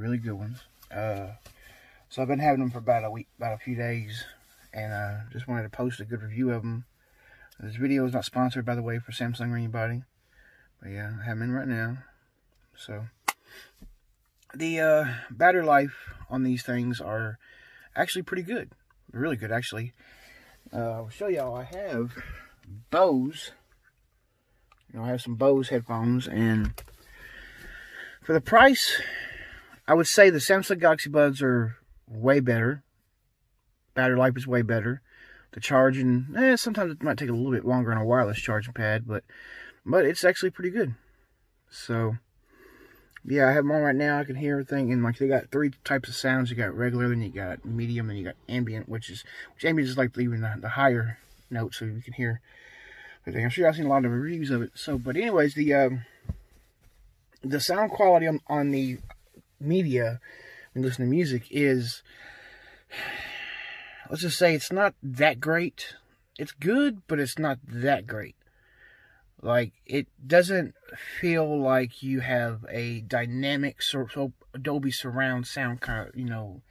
Really good ones. Uh, so I've been having them for about a week, about a few days, and uh, just wanted to post a good review of them. This video is not sponsored, by the way, for Samsung or anybody. But yeah, I have them in right now. So, the uh, battery life on these things are actually pretty good. Really good, actually. Uh, I'll show y'all. I have Bose. You know, I have some Bose headphones, and for the price, I would say the Samsung Galaxy Buds are way better. Battery life is way better. The charging, eh, sometimes it might take a little bit longer on a wireless charging pad, but but it's actually pretty good. So, yeah, I have them on right now. I can hear everything, and like they got three types of sounds. You got regular, then you got medium, and you got ambient, which is which ambient is like even the, the higher notes, so you can hear everything. I'm sure I've seen a lot of reviews of it. So, but anyways, the um, the sound quality on, on the media when you listen to music is let's just say it's not that great. It's good, but it's not that great. Like it doesn't feel like you have a dynamic sort of Dolby surround sound kind of, you know,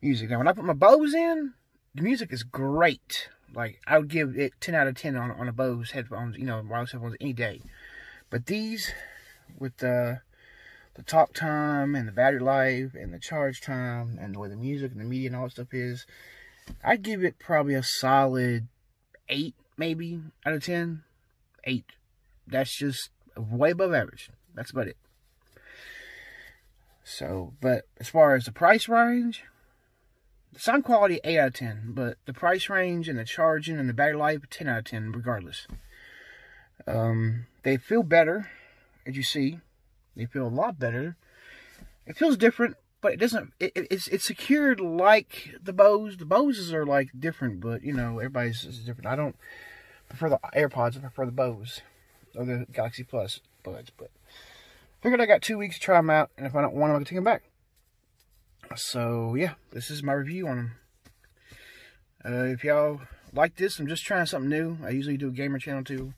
music. Now when I put my Bose in, the music is great. Like I would give it 10 out of 10 on on a Bose headphones, you know, wireless headphones any day. But these with the the talk time and the battery life and the charge time and the way the music and the media and all that stuff is, I'd give it probably a solid eight, maybe out of ten. Eight. That's just way above average. That's about it. So, but as far as the price range, the sound quality 8 out of 10, but the price range and the charging and the battery life 10 out of 10 regardless. Um, they feel better, as you see. They feel a lot better. It feels different, but it doesn't. It, it's it's secured like the Bose. The Boses are like different, but you know everybody's is different. I don't prefer the AirPods. I prefer the Bose or the Galaxy Plus buds. But figured I got two weeks to try them out, and if I don't want them, I can take them back. So yeah, this is my review on them. Uh, if y'all like this, I'm just trying something new. I usually do a gamer channel too.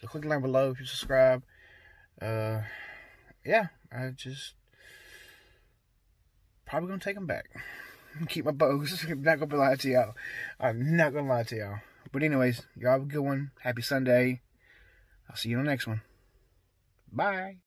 So click the link below if you subscribe. Uh, yeah, I just probably gonna take them back. Keep my Bose. I'm not gonna lie to y'all. I'm not gonna lie to y'all. But anyways, y'all have a good one. Happy Sunday. I'll see you on the next one. Bye.